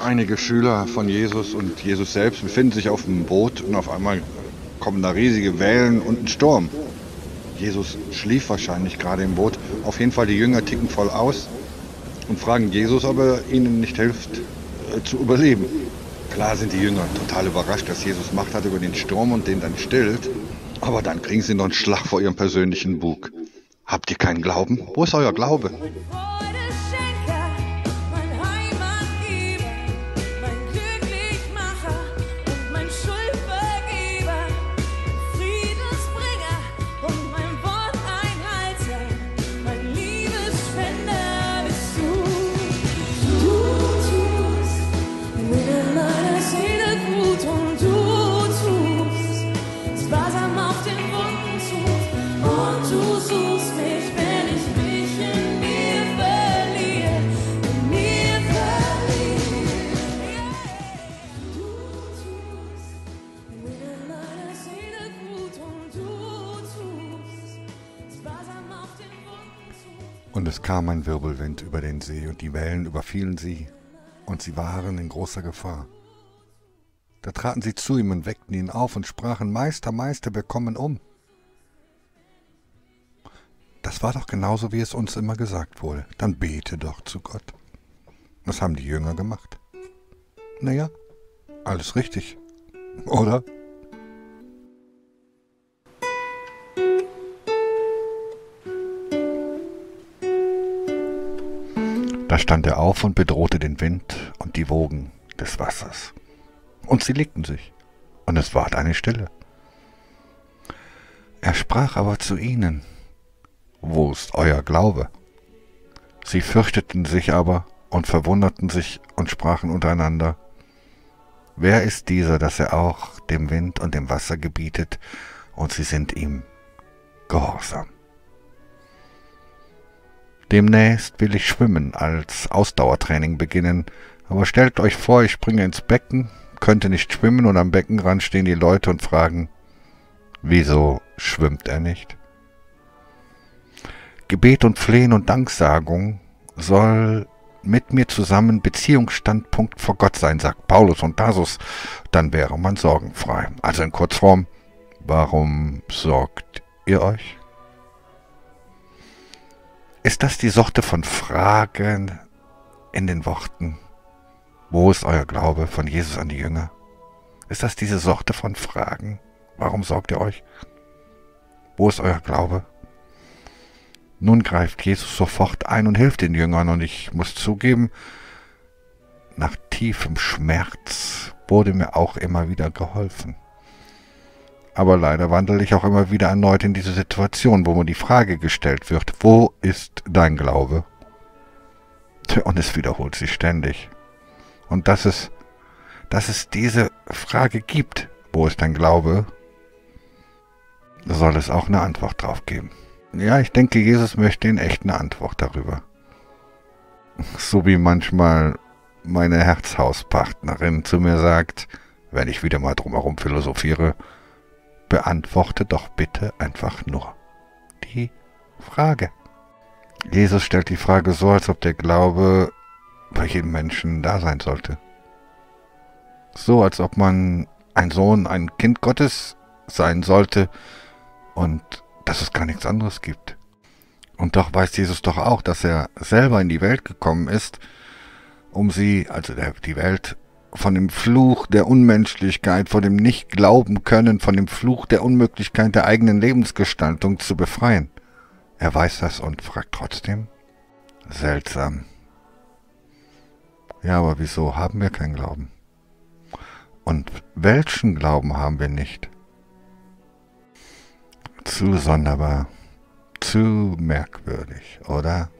Einige Schüler von Jesus und Jesus selbst befinden sich auf dem Boot und auf einmal kommen da riesige Wellen und ein Sturm. Jesus schlief wahrscheinlich gerade im Boot. Auf jeden Fall die Jünger ticken voll aus und fragen Jesus, ob er ihnen nicht hilft äh, zu überleben. Klar sind die Jünger total überrascht, dass Jesus Macht hat über den Sturm und den dann stillt. Aber dann kriegen sie noch einen Schlag vor ihrem persönlichen Bug. Habt ihr keinen Glauben? Wo ist euer Glaube? Und es kam ein Wirbelwind über den See und die Wellen überfielen sie und sie waren in großer Gefahr. Da traten sie zu ihm und weckten ihn auf und sprachen, Meister, Meister, wir kommen um. Das war doch genauso, wie es uns immer gesagt wurde. Dann bete doch zu Gott. Das haben die Jünger gemacht. Naja, alles richtig, oder? Da stand er auf und bedrohte den Wind und die Wogen des Wassers. Und sie legten sich, und es ward eine Stille. Er sprach aber zu ihnen, Wo ist euer Glaube? Sie fürchteten sich aber und verwunderten sich und sprachen untereinander, Wer ist dieser, dass er auch dem Wind und dem Wasser gebietet, und sie sind ihm gehorsam? Demnächst will ich schwimmen, als Ausdauertraining beginnen, aber stellt euch vor, ich springe ins Becken, könnte nicht schwimmen und am Beckenrand stehen die Leute und fragen, wieso schwimmt er nicht? Gebet und Flehen und Danksagung soll mit mir zusammen Beziehungsstandpunkt vor Gott sein, sagt Paulus und Tasus, dann wäre man sorgenfrei. Also in Kurzform, warum sorgt ihr euch? Ist das die Sorte von Fragen in den Worten? Wo ist euer Glaube von Jesus an die Jünger? Ist das diese Sorte von Fragen? Warum sorgt ihr euch? Wo ist euer Glaube? Nun greift Jesus sofort ein und hilft den Jüngern und ich muss zugeben, nach tiefem Schmerz wurde mir auch immer wieder geholfen. Aber leider wandle ich auch immer wieder erneut in diese Situation, wo mir die Frage gestellt wird, wo ist dein Glaube? Und es wiederholt sich ständig. Und dass es, dass es diese Frage gibt, wo ist dein Glaube, soll es auch eine Antwort drauf geben. Ja, ich denke, Jesus möchte in echt eine Antwort darüber. So wie manchmal meine Herzhauspartnerin zu mir sagt, wenn ich wieder mal drumherum philosophiere, beantworte doch bitte einfach nur die Frage. Jesus stellt die Frage so, als ob der Glaube bei jedem Menschen da sein sollte. So, als ob man ein Sohn, ein Kind Gottes sein sollte und dass es gar nichts anderes gibt. Und doch weiß Jesus doch auch, dass er selber in die Welt gekommen ist, um sie, also die Welt, von dem Fluch der Unmenschlichkeit, von dem Nicht-Glauben können, von dem Fluch der Unmöglichkeit der eigenen Lebensgestaltung zu befreien. Er weiß das und fragt trotzdem. Seltsam. Ja, aber wieso haben wir keinen Glauben? Und welchen Glauben haben wir nicht? Zu sonderbar, zu merkwürdig, oder?